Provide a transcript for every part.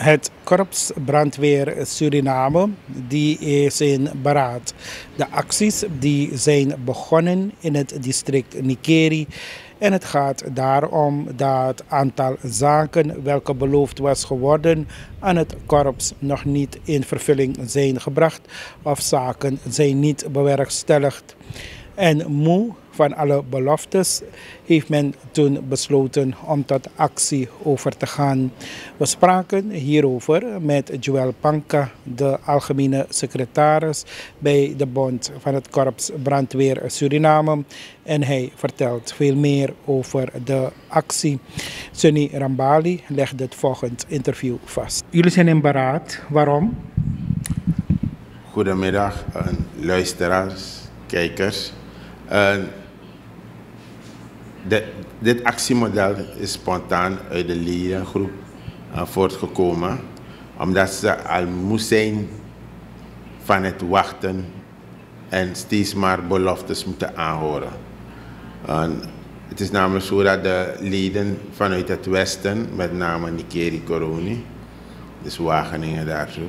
Het Korps Brandweer Suriname die is in beraad. De acties die zijn begonnen in het district Nikeri. En het gaat daarom dat het aantal zaken welke beloofd was geworden aan het korps nog niet in vervulling zijn gebracht of zaken zijn niet bewerkstelligd. En moe van alle beloftes heeft men toen besloten om tot actie over te gaan. We spraken hierover met Joël Panka, de algemene secretaris bij de Bond van het Korps Brandweer Suriname. En hij vertelt veel meer over de actie. Sunny Rambali legt het volgend interview vast. Jullie zijn in beraad. Waarom? Goedemiddag, luisteraars, kijkers. De, dit actiemodel is spontaan uit de ledengroep uh, voortgekomen, omdat ze al moest zijn van het wachten en steeds maar beloftes moeten aanhoren. het is namelijk zo dat de leden vanuit het westen, met name Nikeri Coroni, dus Wageningen daar zo,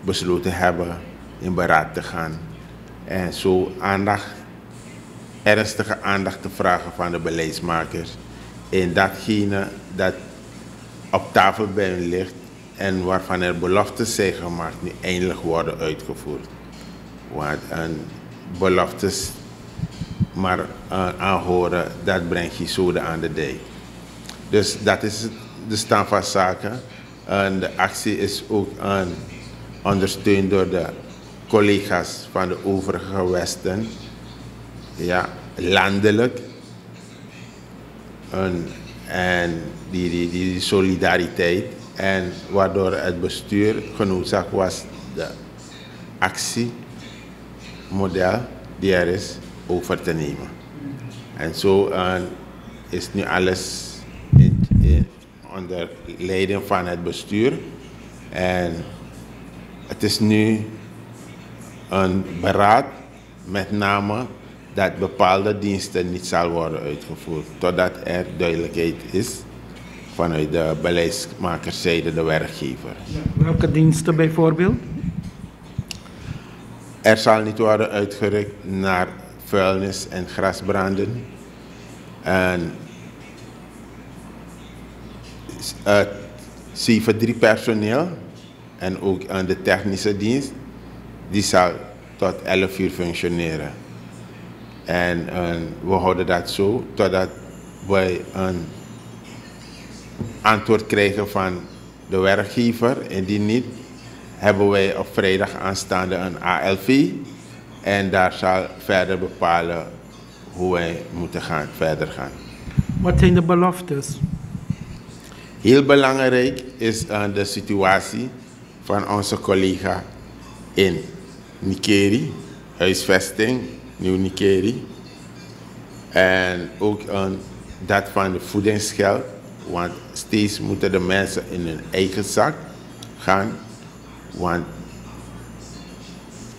besloten hebben in beraad te gaan. En zo aandacht ernstige aandacht te vragen van de beleidsmakers in datgene dat op tafel bij hen ligt en waarvan er beloftes zijn gemaakt, nu eindelijk worden uitgevoerd. Want een beloftes maar uh, aanhoren, dat brengt je zoden aan de dijk. Dus dat is de stand van zaken. En de actie is ook uh, ondersteund door de collega's van de overige Westen ja, landelijk. En, die, die, die solidariteit. En waardoor het bestuur genoodzaakt was de actiemodel die er is over te nemen. En zo uh, is nu alles onder leiding van het bestuur. En het is nu een beraad, met name dat bepaalde diensten niet zal worden uitgevoerd totdat er duidelijkheid is vanuit de beleidsmakerszijde, de werkgever. Welke diensten bijvoorbeeld? Er zal niet worden uitgerukt naar vuilnis en grasbranden. En het C3 personeel en ook aan de technische dienst, die zal tot 11 uur functioneren. En we houden dat zo totdat wij een antwoord krijgen van de werkgever. Indien niet, hebben wij op vrijdag aanstaande een ALV. En daar zal verder bepalen hoe wij moeten gaan, verder gaan. Wat zijn de beloftes? Heel belangrijk is uh, de situatie van onze collega in Nikeri, huisvesting, Nieuw. En ook een, dat van de voedingsgeld. Want steeds moeten de mensen in hun eigen zak gaan. Want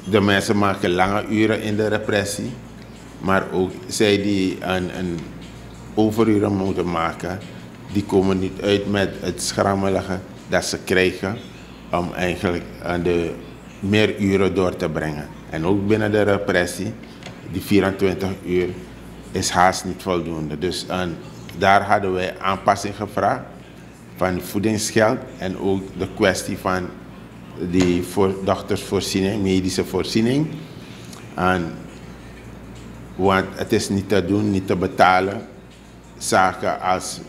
de mensen maken lange uren in de repressie. Maar ook zij die een, een overuren moeten maken, die komen niet uit met het schrammelige dat ze krijgen om eigenlijk aan de meer uren door te brengen. En ook binnen de repressie die 24 uur is haast niet voldoende. Dus daar hadden wij aanpassing gevraagd van voedingsgeld en ook de kwestie van die voor, medische voorziening. En, want het is niet te doen, niet te betalen. Zaken als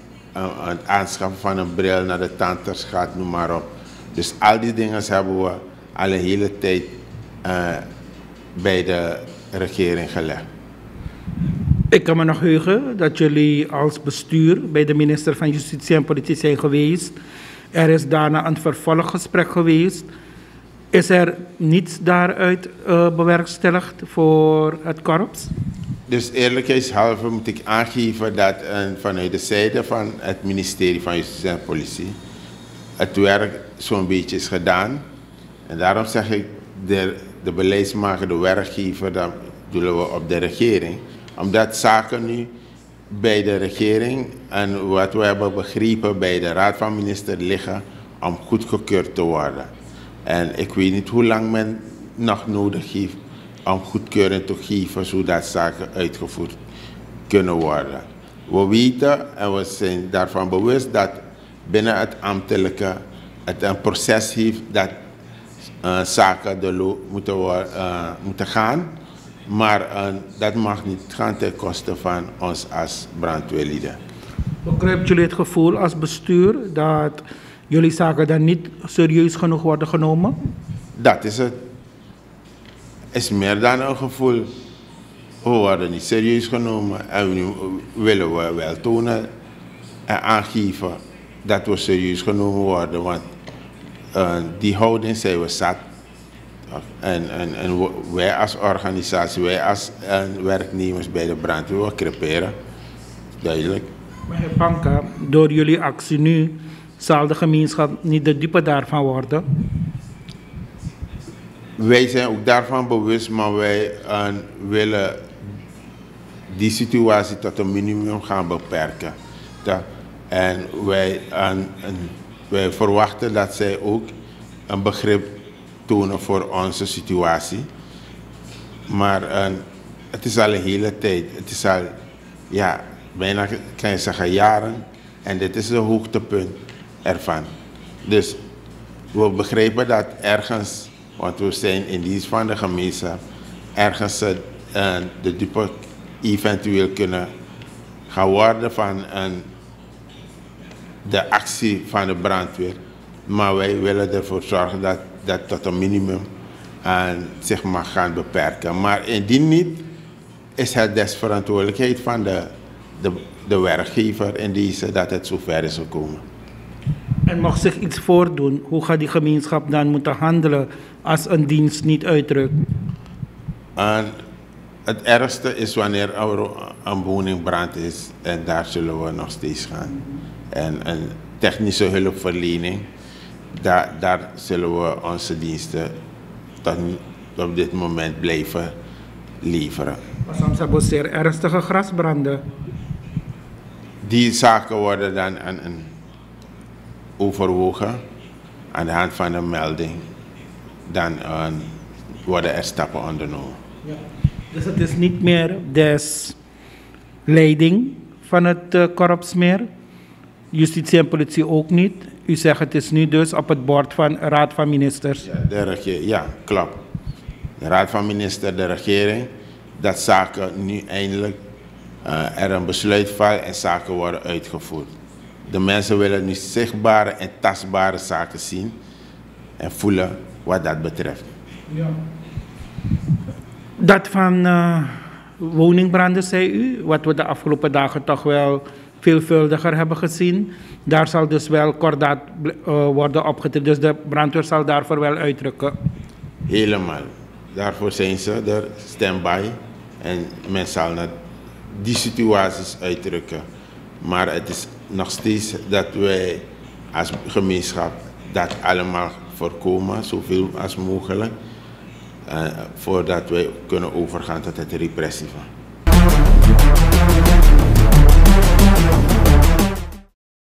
het aanschaffen van een bril naar de tandarts gaat, noem maar op. Dus al die dingen hebben we al een hele tijd uh, bij de regering gelegd. Ik kan me nog heugen dat jullie als bestuur bij de minister van Justitie en Politie zijn geweest. Er is daarna een vervolggesprek geweest. Is er niets daaruit uh, bewerkstelligd voor het korps? Dus eerlijkheidshalve moet ik aangeven dat uh, vanuit de zijde van het ministerie van Justitie en Politie het werk zo'n beetje is gedaan. En daarom zeg ik, de, de beleidsmaker, de werkgever, dan doelen we op de regering. Omdat zaken nu bij de regering en wat we hebben begrepen bij de Raad van Ministers liggen om goedgekeurd te worden. En ik weet niet hoe lang men nog nodig heeft om goedkeuring te geven zodat zaken uitgevoerd kunnen worden. We weten en we zijn daarvan bewust dat binnen het ambtelijke het een proces heeft dat zaken de loop moeten, uh, moeten gaan. Maar uh, dat mag niet gaan ten koste van ons als brandweerlieden. Begrijpt jullie het gevoel als bestuur dat jullie zaken dan niet serieus genoeg worden genomen? Dat is het. is meer dan een gevoel. We worden niet serieus genomen en nu willen we wel tonen en aangeven dat we serieus genomen worden. Want uh, die houding zijn we zat. En, en, en wij als organisatie, wij als uh, werknemers bij de brandweer, we creperen. Duidelijk. Maar heer Panka, door jullie actie nu zal de gemeenschap niet de diepe daarvan worden? Wij zijn ook daarvan bewust, maar wij uh, willen die situatie tot een minimum gaan beperken. Dat, en wij, en wij verwachten dat zij ook een begrip tonen voor onze situatie. Maar uh, het is al een hele tijd. Het is al, ja, bijna kan je zeggen jaren. En dit is het hoogtepunt ervan. Dus we begrijpen dat ergens, want we zijn in dienst van de gemeenschap, ergens uh, de diepe eventueel kunnen gaan worden van een, de actie van de brandweer. Maar wij willen ervoor zorgen dat dat tot een minimum en zich mag gaan beperken. Maar indien niet, is het des verantwoordelijkheid van de, de, de werkgever in deze dat het zover is gekomen. En mocht zich iets voordoen, hoe gaat die gemeenschap dan moeten handelen als een dienst niet uitdrukt? En het ergste is wanneer er een woning brand is en daar zullen we nog steeds gaan. En een technische hulpverlening, daar, daar zullen we onze diensten tot op dit moment blijven leveren. Maar soms hebben we zeer ernstige grasbranden. Die zaken worden dan aan een overwogen aan de hand van een melding. Dan uh, worden er stappen ondernomen. Ja. Dus het is niet meer des leiding van het uh, korps meer. Justitie en politie ook niet. U zegt het is nu dus op het bord van Raad van Ministers. Ja, de regering, ja klopt. De Raad van Ministers, de regering, dat zaken nu eindelijk uh, er een besluit valt en zaken worden uitgevoerd. De mensen willen nu zichtbare en tastbare zaken zien en voelen wat dat betreft. Ja. Dat van uh, woningbranden, zei u, wat we de afgelopen dagen toch wel veelvuldiger hebben gezien. Daar zal dus wel kordaat uh, worden opgetreden. Dus de brandweer zal daarvoor wel uitdrukken. Helemaal. Daarvoor zijn ze er stand-by. En men zal naar die situaties uitdrukken. Maar het is nog steeds dat wij als gemeenschap dat allemaal voorkomen, zoveel als mogelijk. Uh, voordat wij kunnen overgaan tot het repressieve.